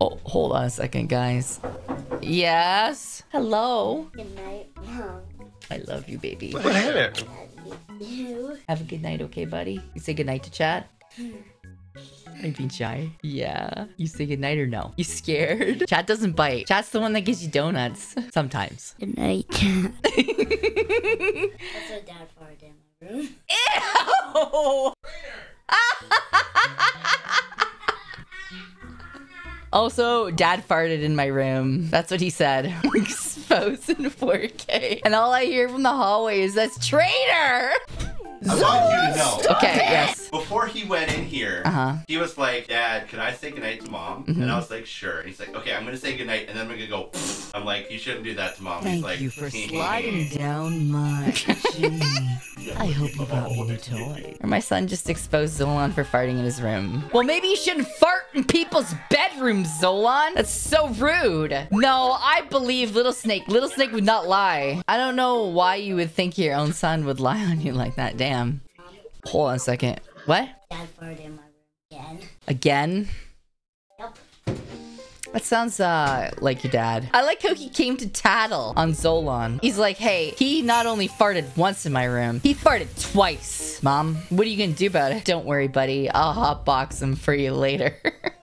Oh, hold on a second, guys. Yes. Hello. Good night, Mom. I love you, baby. What happened? You. Have a good night, okay, buddy? You say good night to Chat? Are you being shy? Yeah. You say good night or no? You scared? Chat doesn't bite. Chat's the one that gives you donuts. Sometimes. Good night. That's what Dad farted in my room. Ew! Also, dad farted in my room. That's what he said. Exposed in 4K. And all I hear from the hallway is that's traitor! I want you to know. Okay, yes. Before he went in here, Uh-huh. he was like, Dad, can I say goodnight to mom? And I was like, sure. And he's like, okay, I'm going to say goodnight, and then I'm going to go, I'm like, you shouldn't do that to mom. he's Thank like, you for sliding down my chimney. I hope you brought me a new toy. Or my son just exposed Zolon for farting in his room. Well, maybe you shouldn't fart in people's bedrooms, Zolon. That's so rude. No, I believe Little Snake. Little Snake would not lie. I don't know why you would think your own son would lie on you like that. Damn. Hold on a second. What? Dad farted in my room again. Again? Yep. That sounds uh like your dad. I like how he came to tattle on Zolon. He's like, hey, he not only farted once in my room, he farted twice. Mom, what are you gonna do about it? Don't worry, buddy. I'll hotbox him for you later.